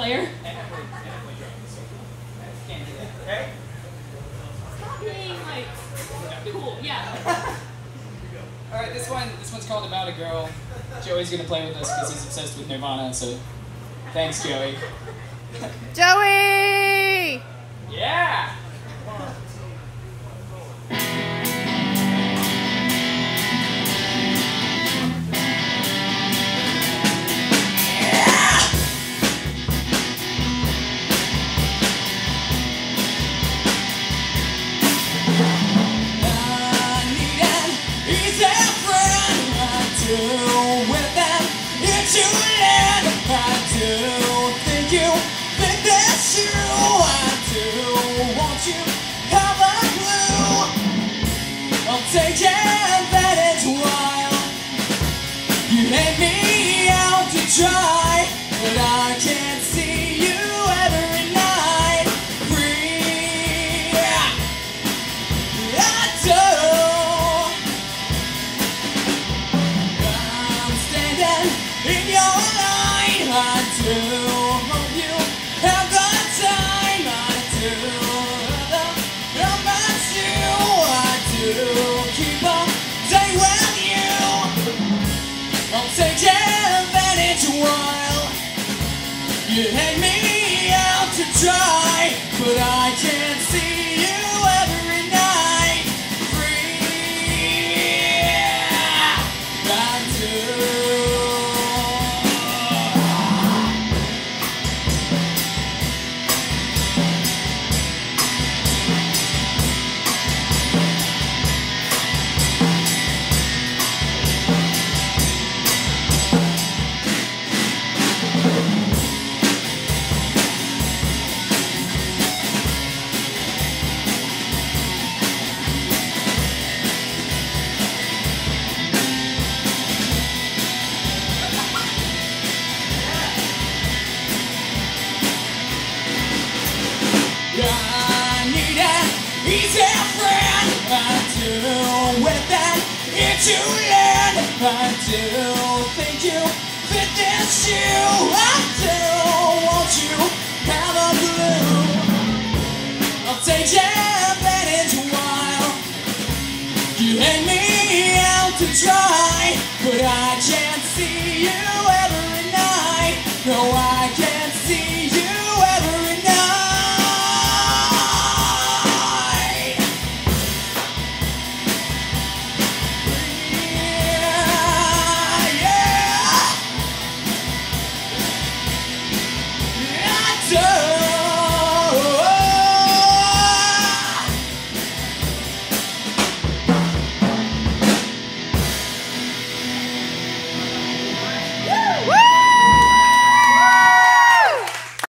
player. And I play, and I play drums. Can't do that. Okay? Stop being like cool. Yeah. All right, this one, this one's called About a Girl. Joey's gonna play with us because he's obsessed with Nirvana. So, thanks, Joey. Joey! Take advantage while you let me out to try, but I can't see you every night. I do. I'm standing in your line. I do I'll take advantage while you hang me out to dry, Do think you fit this shoe. I do want you have a blue. I'll take advantage while you hang me out to dry, but I can't yeah.